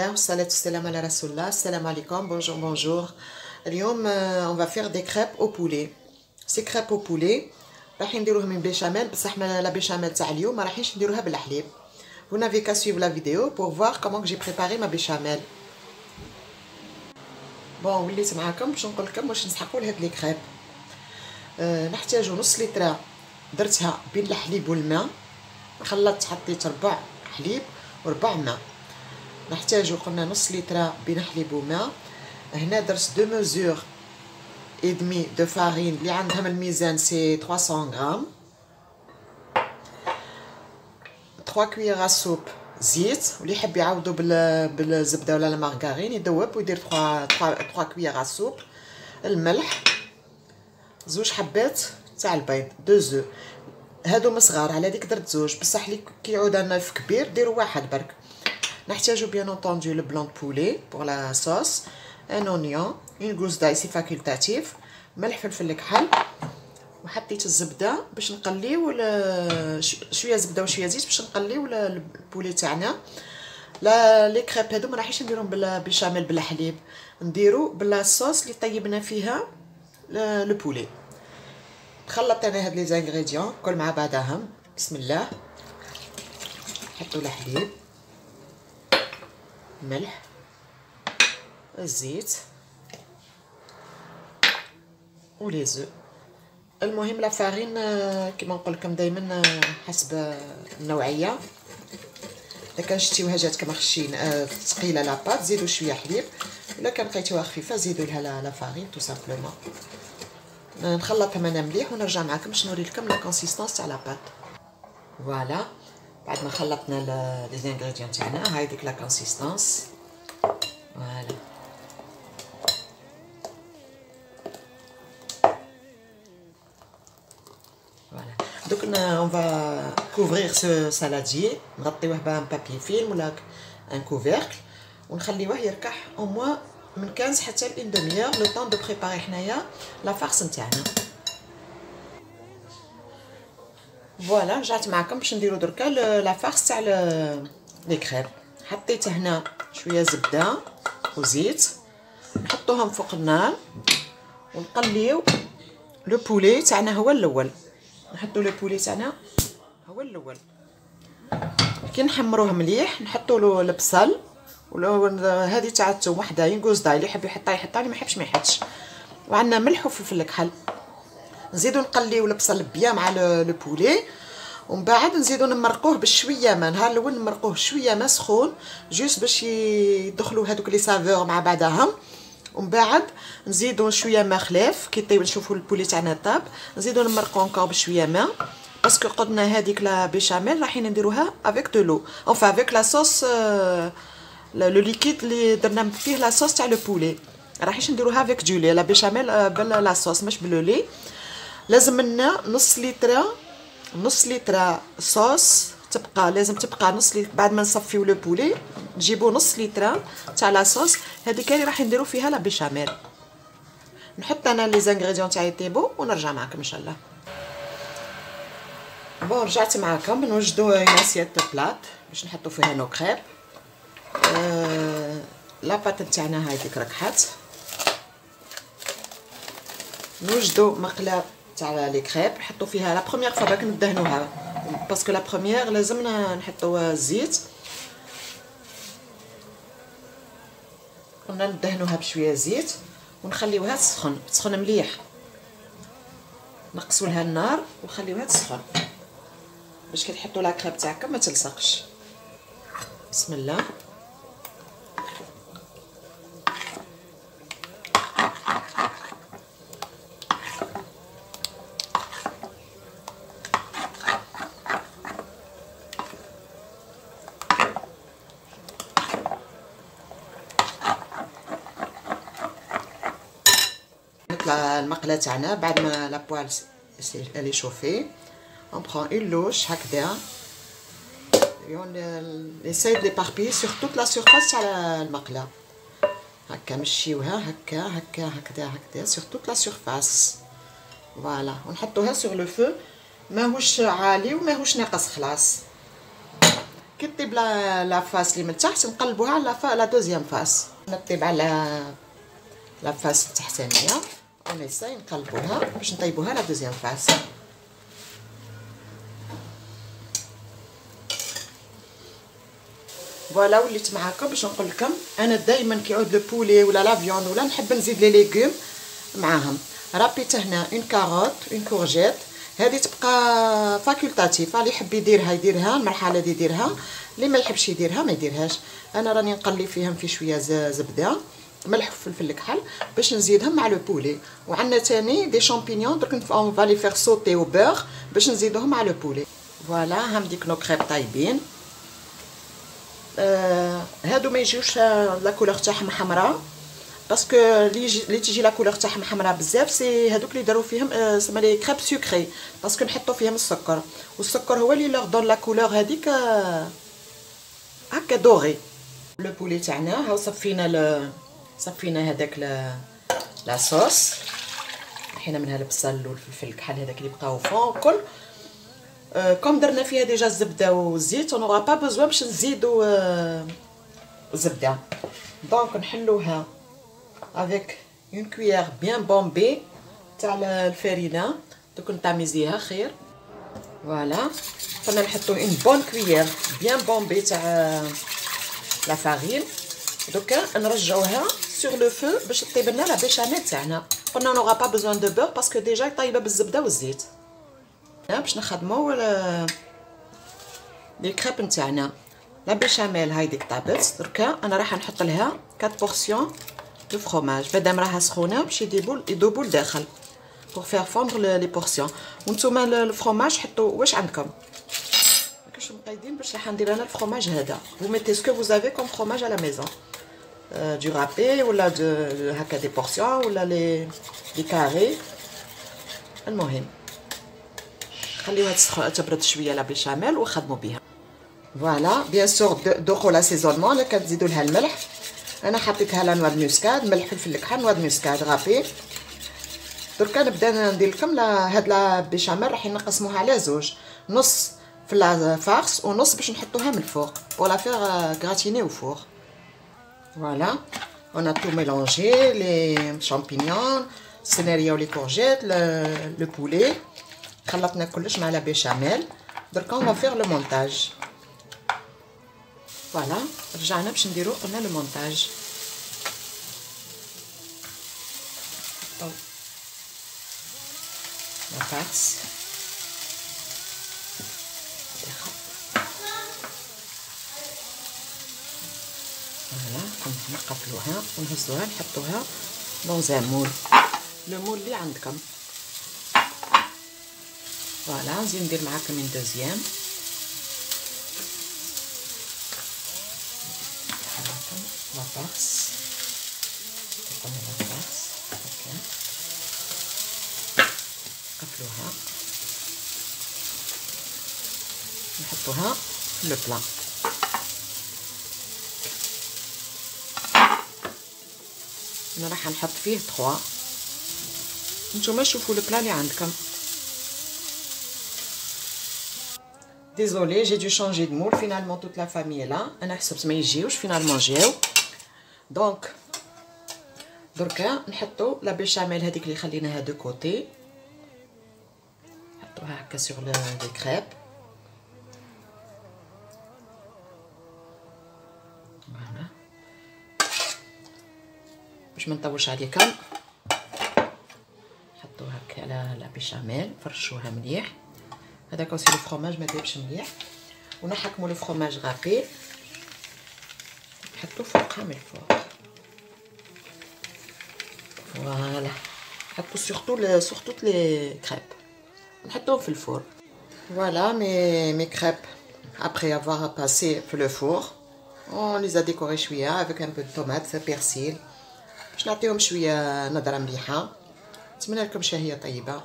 الله والصلاة والسلام على رسول الله السلام عليكم bonjour bonjour اليوم on va faire des crêpes au poulet ces crêpes au poulet راح نديروه من béchamel بصح la béchamel تاع اليوم ما راحينش نديروها بالحليب. Vous n'avez qu'à suivre la vidéo pour voir comment j'ai préparé ma béchamel. bon وليت معاكم باش نقول لكم واش نسحقوا لهاد les crêpes أه نحتاجو نص لتر درتها بين الحليب والماء. خلطت حطيت ربع حليب وربع ماء. نحتاجو قلنا نص لتر بين حليب وماء هنا درت deux mesures et demie de farine اللي عندهم الميزان c'est 300 غرام. 3 cuillères soupe زيت. واللي يحب يعوضو بالزبدة ولا المارغرين يذوب ويدير 3 3 cuillères soupe الملح. زوج حبات تاع البيض. deux œufs. هادو صغار على ديك درت زوج. بصح لي كيعود نايف كبير ديروا واحد برك. نحتاجو bien entendu le blanc poulet pour la sauce un oignon une gousse d'ail c'est facultatif ملح فلفل الكحل وحطيت الزبده باش نقليو شوية زبده وشويه زيت باش نقليو ال poulet تاعنا لا les crêpes هادو ما راحش نديرهم بال béchamel بالحليب نديرو بالصوص اللي طيبنا فيها le poulet خلطت أنا هاد les ingrédients كل مع بعضهم بسم الله نحطو الحليب ملح الزيت و les œufs. المهم la farine كيما نقول لكم دائما حسب النوعية. اذا كان شتيوها جاتكم خشين ثقيلة la pâte زيدوا شوية حليب. إلا كان لقيتوها خفيفة زيدوا لها la farine tout simplement نخلطهم أنا مليح ونرجع معكم باش نوري لكم la consistance تاع la pâte voilà بعد ما خلطنا les ingrédients تاعنا هاي ديك la consistance voilà voilà donc on va couvrir ce saladier نغطيوه ب un papier film ولا un couvercle ونخليوه يركح au moins من 15 حتى ل une demi-heure le temps de préparer حنايا la farce نتاعنا. voilà رجعت معكم باش نديرو دركا la farce تاع les crêpes حطيت هنا شوية زبدة وزيت. نحطوهم فوق النار ونقليو le poulet تاعنا هو الأول. نحطو le poulet تاعنا هو الأول. كي نحمروه مليح نحطو له البصل هذه تاع الثوم وحدة une gousse d'ail اللي يحب يحطها يحطها اللي ما يحبش ما يحطش. وعندنا ملح وفلفل الكحل نزيدو نقليو البصل bien مع le poulet. ومن بعد نزيدو نمرقوه بشوية ما نهار الأول نمرقوه شوية ما سخون juste باش يدخلوا هذوك les saveurs مع بعضهم. ومن بعد نزيدو شوية ما خلاف كي طيب نشوفوا le poulet تاعنا طاب نزيدو نمرقوه encore بشوية ما parce que قدنا هذيك la béchamel رايحين نديروها avec de l'eau on va avec la sauce le liquide اللي درنا فيه la sauce تاع le poulet رايحين نديروها avec du lait la béchamel ب la sauce مش ب le lait لازم لنا نص لتر نص لتر صوص تبقى لازم تبقى نص لتر بعد ما نصفيو le poulet نجيبو نص لتر تاع la sauce. هذيك اللي راح نديرو فيها la béchamel. نحط أنا les ingrédients تاعي طيبو ونرجع معكم إن شاء الله. bon رجعت معكم نوجدو une assiette plate باش نحطو فيها nos crêpes. أه la pâte تاعنا هاي ركحات نوجدو مقله تاع les crêpes نحطو فيها la première fois باك ندهنوها. parce que la première لازم نحطو الزيت. قلنا ندهنوها بشوية زيت ونخليوها تسخن. تسخن مليح. نقصوا لها النار ونخليوها تسخن. باش كي تحطوا la crêpe تاعكم ما تلصقش. بسم الله. المقله تاعنا بعد ما la poêle الي شوفي on prend une louche هكذا نسايد لي باربي sur toute la surface تاع المقله هكا نمشيوها هكا هكا هكذا هكذا sur toute la surface voilà ونحطوها sur le feu ماهوش عالي وماهوش ناقص خلاص كي طيب la face اللي من تحت نقلبوها على la deuxième face نطيب على la face التحتانيه ونساي نقلبوها باش نطيبوها la deuxième face. voilà وليت معاكم باش نقول لكم أنا دائما كيعود le poulet ولا la viande ولا نحب نزيد les légumes معاهم. رابيت هنا une carotte une courgette هذه تبقى facultative اللي يحب يديرها يديرها المرحلة دي يديرها. اللي ما يحبش يديرها ما يديرهاش. أنا راني نقلي فيهم في شوية زبدة. ملح وفلفل الكحل باش نزيدهم مع le poulet. وعندنا تاني des champignons درك on va les faire sauter au beurre باش نزيدوهم مع le poulet. voilà هام ديك nos crêpes طايبين. آه هادو ما يجيوش la couleur تاعهم حمراء. parce que لي تيجي la couleur تاعهم حمراء بزاف c'est هادوك اللي داروا فيهم آه سما les crêpes sucrées parce que نحطوا فيهم السكر. والسكر هو اللي leur donne la couleur هذيك آه هكا دوغي le poulet تاعنا هاو صفينا صفينا هذاك la sauce. حينا منها البصل والفلفل الكحل هذاك اللي بقاو فوق كل كوم درنا فيها déjà الزبدة والزيت on n'a pas besoin باش نزيدو الزبدة. donc نحلوها avec une cuillère bien bombée تاع الفرينة. دوك نطاميزيها خير. voilà قلنا نحطو une bonne cuillère bien bombée تاع la farine دوكا نرجعوها sur le feu باش طيب لنا la béchamel تاعنا. قلنا on n'aura pas besoin de beurre parce que déjà طايبه بالزبدة والزيت. باش نخدمو les crêpes نتاعنا. la béchamel هاي ديك طابت. دركا أنا راح نحط لها 4 portions de fromage مادام راها سخونة باش يديبو يذوبو لداخل pour faire fondre les portions وانتوما الفروماج حطوا واش عندكم؟ ماكاش مقيدين باش راح ندير أنا الفروماج هذا. Vous mettez ce que vous avez comme fromage à la maison. Du râpé ولا هكا des portions ولا les les carrés المهم خليوها تبرد شوية la béchamel وخدموا بها voilà bien sûr دوخو l'assaisonnement الا كتزيدوا لها الملح أنا حطيتها la noix de muscade ملح فلفل الكحل noix de muscade râpée دركا نبدا ندير لكم هاد la béchamel راح نقسموها على زوج نص في la farce ونص باش نحطوها من الفوق pour la faire gratiner au four voilà on a tout mélangé les champignons السناريه و les courgettes le poulet خلطنا كلش مع la béchamel دركا on va faire le montage voilà رجعنا باش نديرو قلنا le montage la farce voilà نقفلوها ونهزوها نحطوها. دون مول. لو مول اللي عندكم. فوالا نزيد ندير معاكم من دوزيام. لا فارس تقوم لا فارس هكا نحطوها في لو أنا راح نحط فيه 3 نتوما شوفوا ال plat اللي عندكم j'ai dû changer de moule. Finalement, toute la famille est là. أنا حسبت ما يجيوش finalement جاو. donc دركا نحطو la béchamel هذيك اللي خليناها de côté. نحطوها هكا sur les crêpes. باش ما نطولش عليكم. نحطو هكا على la béchamel، فرشوها مليح. هذاك aussi le fromage ما دابش مليح. ونحكموا le fromage râpé. نحطو فوقها من الفوق voilà. نحطو surtout surtout les crêpes نحطوهم في ال four. voilà mes mes crêpes après avoir passé في le four on les a décorés شوية avec un peu de tomate persil باش نعطيهم شوية نظرة مليحة. نتمنى لكم شهية طيبة.